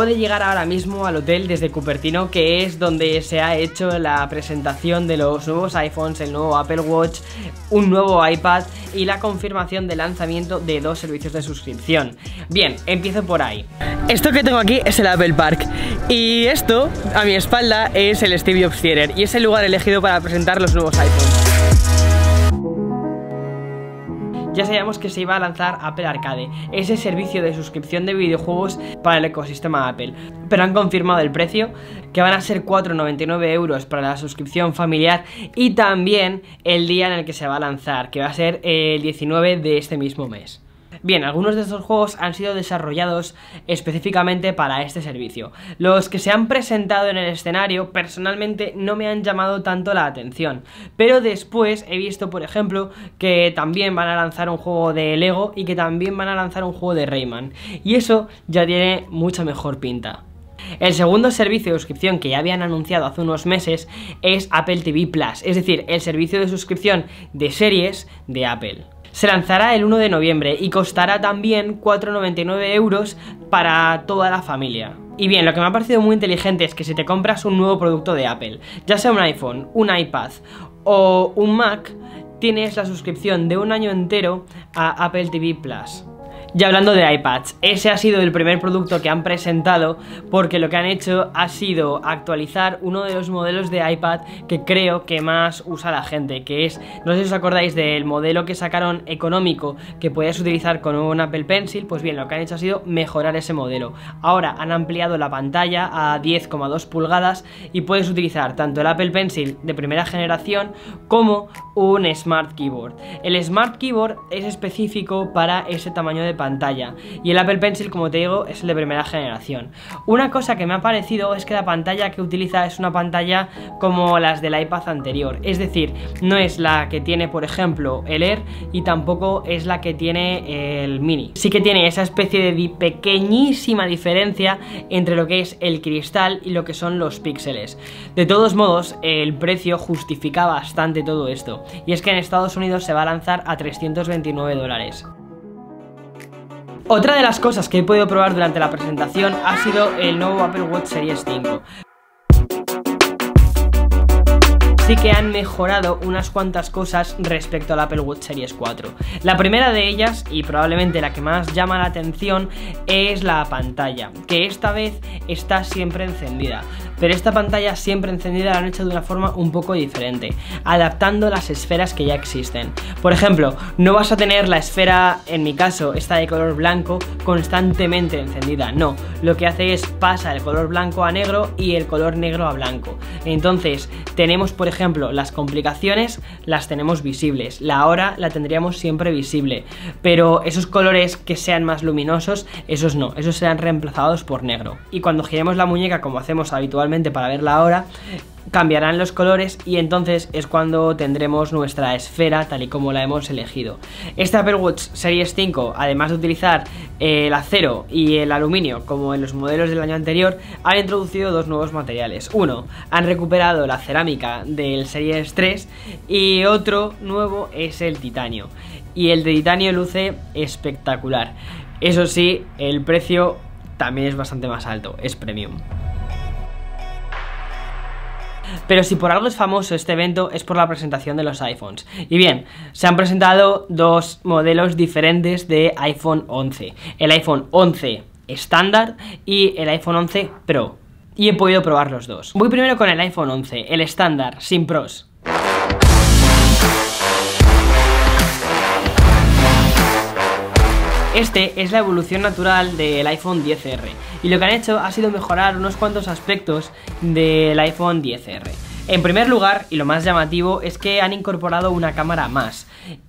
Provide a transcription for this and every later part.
Acabo de llegar ahora mismo al hotel desde Cupertino, que es donde se ha hecho la presentación de los nuevos iPhones, el nuevo Apple Watch, un nuevo iPad y la confirmación de lanzamiento de dos servicios de suscripción. Bien, empiezo por ahí. Esto que tengo aquí es el Apple Park y esto a mi espalda es el Steve Jobs Theater y es el lugar elegido para presentar los nuevos iPhones ya sabíamos que se iba a lanzar Apple Arcade, ese servicio de suscripción de videojuegos para el ecosistema Apple. Pero han confirmado el precio, que van a ser 4,99 euros para la suscripción familiar y también el día en el que se va a lanzar, que va a ser el 19 de este mismo mes. Bien, algunos de estos juegos han sido desarrollados específicamente para este servicio. Los que se han presentado en el escenario personalmente no me han llamado tanto la atención, pero después he visto, por ejemplo, que también van a lanzar un juego de Lego y que también van a lanzar un juego de Rayman, y eso ya tiene mucha mejor pinta. El segundo servicio de suscripción que ya habían anunciado hace unos meses es Apple TV Plus, es decir, el servicio de suscripción de series de Apple. Se lanzará el 1 de noviembre y costará también 4,99 euros para toda la familia. Y bien, lo que me ha parecido muy inteligente es que si te compras un nuevo producto de Apple, ya sea un iPhone, un iPad o un Mac, tienes la suscripción de un año entero a Apple TV Plus. Y hablando de iPads, ese ha sido el primer producto que han presentado porque lo que han hecho ha sido actualizar uno de los modelos de iPad que creo que más usa la gente, que es, no sé si os acordáis del modelo que sacaron económico que podías utilizar con un Apple Pencil, pues bien, lo que han hecho ha sido mejorar ese modelo. Ahora han ampliado la pantalla a 10,2 pulgadas y puedes utilizar tanto el Apple Pencil de primera generación como un Smart Keyboard. El Smart Keyboard es específico para ese tamaño de pantalla. Y el Apple Pencil como te digo es el de primera generación. Una cosa que me ha parecido es que la pantalla que utiliza es una pantalla como las del iPad anterior. Es decir no es la que tiene por ejemplo el Air y tampoco es la que tiene el Mini. Sí que tiene esa especie de pequeñísima diferencia entre lo que es el cristal y lo que son los píxeles. De todos modos el precio justifica bastante todo esto. Y es que en Estados Unidos se va a lanzar a 329 dólares otra de las cosas que he podido probar durante la presentación ha sido el nuevo Apple Watch Series 5 sí que han mejorado unas cuantas cosas respecto al Apple Watch Series 4. La primera de ellas, y probablemente la que más llama la atención, es la pantalla, que esta vez está siempre encendida. Pero esta pantalla siempre encendida la han hecho de una forma un poco diferente, adaptando las esferas que ya existen. Por ejemplo, no vas a tener la esfera, en mi caso, esta de color blanco, constantemente encendida. No, lo que hace es pasa el color blanco a negro y el color negro a blanco. Entonces, tenemos, por ejemplo, las complicaciones las tenemos visibles, la hora la tendríamos siempre visible, pero esos colores que sean más luminosos, esos no, esos serán reemplazados por negro. Y cuando giremos la muñeca como hacemos habitualmente para ver la hora, cambiarán los colores y entonces es cuando tendremos nuestra esfera tal y como la hemos elegido. Este Apple Watch Series 5, además de utilizar el acero y el aluminio como en los modelos del año anterior, han introducido dos nuevos materiales. Uno, han recuperado la cerámica del Series 3 y otro nuevo es el titanio. Y el de titanio luce espectacular. Eso sí, el precio también es bastante más alto, es premium. Pero si por algo es famoso este evento es por la presentación de los iPhones. Y bien, se han presentado dos modelos diferentes de iPhone 11. El iPhone 11 estándar y el iPhone 11 Pro. Y he podido probar los dos. Voy primero con el iPhone 11, el estándar, sin pros. Este es la evolución natural del iPhone 10R y lo que han hecho ha sido mejorar unos cuantos aspectos del iPhone 10R. En primer lugar, y lo más llamativo, es que han incorporado una cámara más.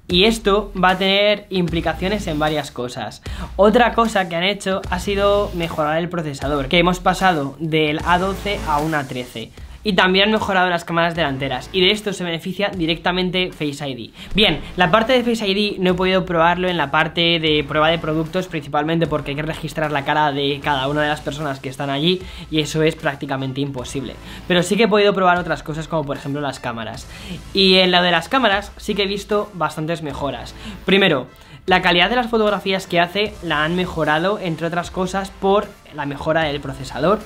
Y esto va a tener implicaciones en varias cosas. Otra cosa que han hecho ha sido mejorar el procesador, que hemos pasado del A12 a un A13. Y también han mejorado las cámaras delanteras y de esto se beneficia directamente Face ID. Bien, la parte de Face ID no he podido probarlo en la parte de prueba de productos principalmente porque hay que registrar la cara de cada una de las personas que están allí y eso es prácticamente imposible. Pero sí que he podido probar otras cosas como por ejemplo las cámaras. Y en la de las cámaras sí que he visto bastantes mejoras. Primero, la calidad de las fotografías que hace la han mejorado, entre otras cosas, por la mejora del procesador.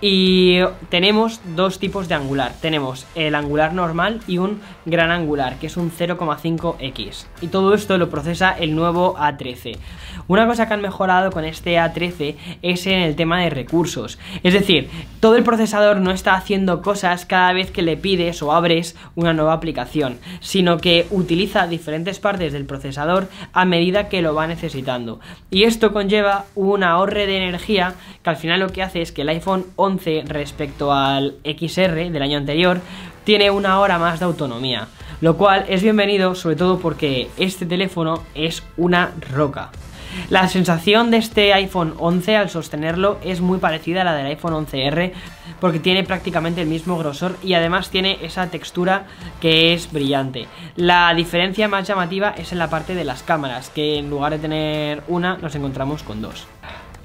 Y tenemos dos tipos de angular. Tenemos el angular normal y un gran angular, que es un 0,5x. Y todo esto lo procesa el nuevo A13. Una cosa que han mejorado con este A13 es en el tema de recursos. Es decir, todo el procesador no está haciendo cosas cada vez que le pides o abres una nueva aplicación, sino que utiliza diferentes partes del procesador a medida que lo va necesitando. Y esto conlleva un ahorre de energía que al final lo que hace es que el iPhone 11 respecto al XR del año anterior tiene una hora más de autonomía, lo cual es bienvenido sobre todo porque este teléfono es una roca. La sensación de este iPhone 11 al sostenerlo es muy parecida a la del iPhone 11R porque tiene prácticamente el mismo grosor y además tiene esa textura que es brillante. La diferencia más llamativa es en la parte de las cámaras, que en lugar de tener una nos encontramos con dos.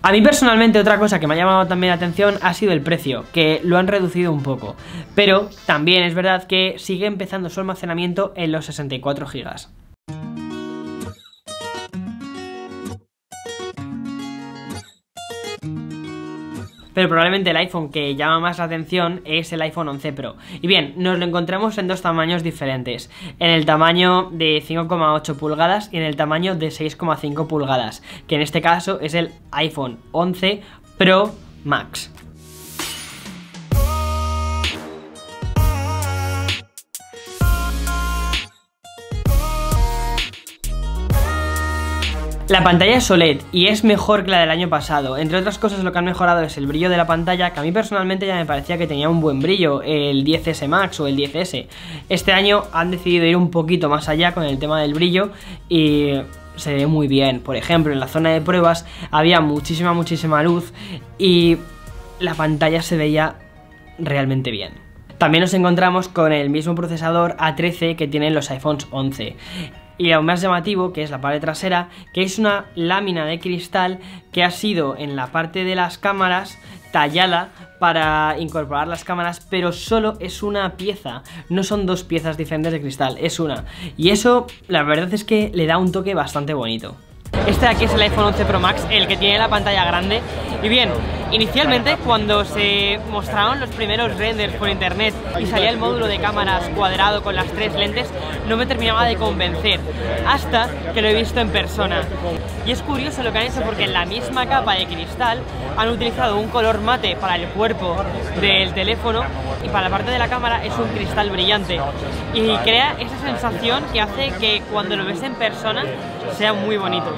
A mí personalmente otra cosa que me ha llamado también la atención ha sido el precio, que lo han reducido un poco. Pero también es verdad que sigue empezando su almacenamiento en los 64 GB. Pero probablemente el iPhone que llama más la atención es el iPhone 11 Pro. Y bien, nos lo encontramos en dos tamaños diferentes, en el tamaño de 5,8 pulgadas y en el tamaño de 6,5 pulgadas, que en este caso es el iPhone 11 Pro Max. La pantalla es OLED y es mejor que la del año pasado. Entre otras cosas lo que han mejorado es el brillo de la pantalla, que a mí personalmente ya me parecía que tenía un buen brillo, el 10S Max o el 10S. Este año han decidido ir un poquito más allá con el tema del brillo y se ve muy bien. Por ejemplo, en la zona de pruebas había muchísima, muchísima luz y la pantalla se veía realmente bien. También nos encontramos con el mismo procesador A13 que tienen los iPhones 11 y aún más llamativo, que es la parte trasera, que es una lámina de cristal que ha sido en la parte de las cámaras tallada para incorporar las cámaras, pero solo es una pieza, no son dos piezas diferentes de cristal, es una. Y eso, la verdad es que le da un toque bastante bonito. Este de aquí es el iPhone 11 Pro Max, el que tiene la pantalla grande. Y bien, inicialmente cuando se mostraron los primeros renders por internet y salía el módulo de cámaras cuadrado con las tres lentes, no me terminaba de convencer, hasta que lo he visto en persona. Y es curioso lo que han hecho porque en la misma capa de cristal han utilizado un color mate para el cuerpo del teléfono y para la parte de la cámara es un cristal brillante. Y crea esa sensación que hace que cuando lo ves en persona sea muy bonito.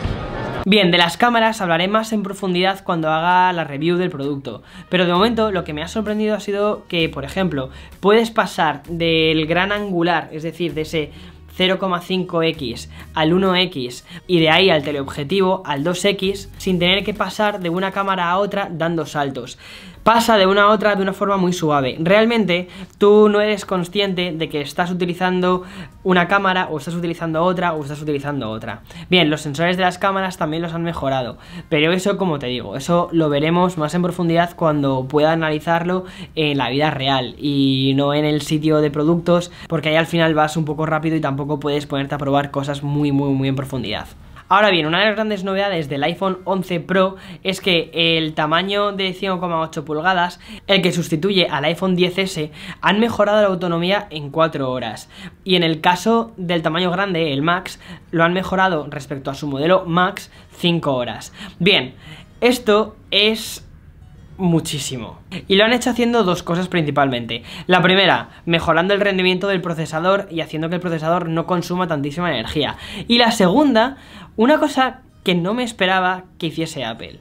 Bien, de las cámaras hablaré más en profundidad cuando haga la review del producto, pero de momento lo que me ha sorprendido ha sido que, por ejemplo, puedes pasar del gran angular, es decir, de ese 0,5x al 1x y de ahí al teleobjetivo al 2x sin tener que pasar de una cámara a otra dando saltos pasa de una a otra de una forma muy suave. Realmente tú no eres consciente de que estás utilizando una cámara o estás utilizando otra o estás utilizando otra. Bien, los sensores de las cámaras también los han mejorado, pero eso como te digo, eso lo veremos más en profundidad cuando pueda analizarlo en la vida real y no en el sitio de productos, porque ahí al final vas un poco rápido y tampoco puedes ponerte a probar cosas muy muy muy en profundidad. Ahora bien, una de las grandes novedades del iPhone 11 Pro es que el tamaño de 5,8 pulgadas, el que sustituye al iPhone 10S, han mejorado la autonomía en 4 horas. Y en el caso del tamaño grande, el Max, lo han mejorado respecto a su modelo Max 5 horas. Bien, esto es muchísimo. Y lo han hecho haciendo dos cosas principalmente. La primera, mejorando el rendimiento del procesador y haciendo que el procesador no consuma tantísima energía. Y la segunda, una cosa que no me esperaba que hiciese Apple.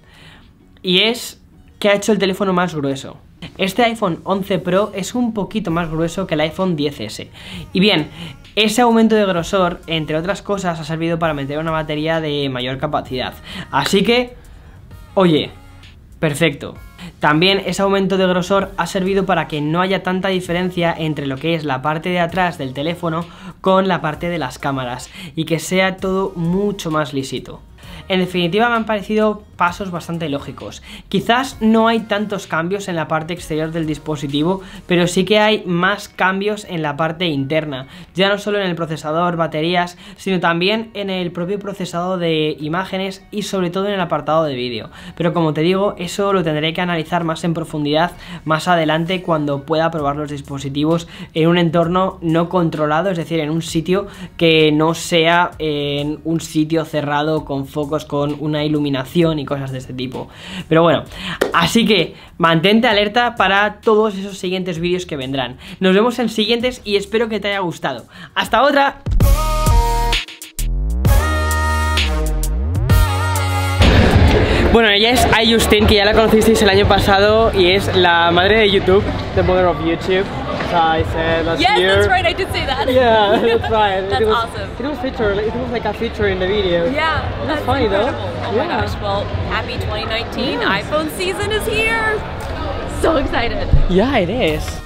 Y es que ha hecho el teléfono más grueso. Este iPhone 11 Pro es un poquito más grueso que el iPhone 10S. Y bien, ese aumento de grosor, entre otras cosas, ha servido para meter una batería de mayor capacidad. Así que, oye, Perfecto. También ese aumento de grosor ha servido para que no haya tanta diferencia entre lo que es la parte de atrás del teléfono con la parte de las cámaras y que sea todo mucho más lisito. En definitiva me han parecido pasos bastante lógicos. Quizás no hay tantos cambios en la parte exterior del dispositivo, pero sí que hay más cambios en la parte interna, ya no solo en el procesador, baterías, sino también en el propio procesado de imágenes y sobre todo en el apartado de vídeo. Pero como te digo, eso lo tendré que analizar más en profundidad más adelante cuando pueda probar los dispositivos en un entorno no controlado, es decir, en un sitio que no sea en un sitio cerrado con con una iluminación y cosas de este tipo. Pero bueno, así que mantente alerta para todos esos siguientes vídeos que vendrán. Nos vemos en siguientes y espero que te haya gustado. ¡Hasta otra! Bueno, ella es Ayustin, que ya la conocisteis el año pasado y es la madre de YouTube, the mother of YouTube. I said last yes, year. that's right. I did say that. Yeah, that's right. That's it was, awesome. It was feature. It was like a feature in the video. Yeah, that's funny, though. Oh Yeah. my gosh. Well, happy 2019. Yes. iPhone season is here. So excited. Yeah, it is.